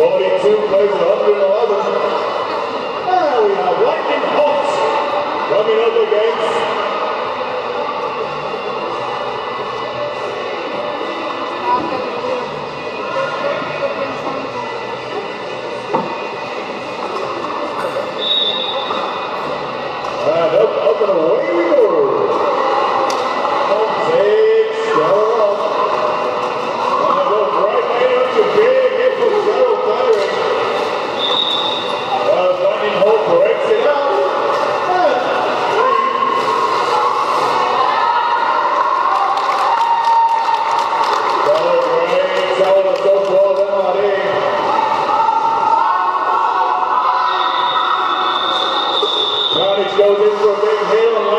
42 plays 111. Now ah, we have lightning hot coming up against. And up, up and away we go. Maldito Deus,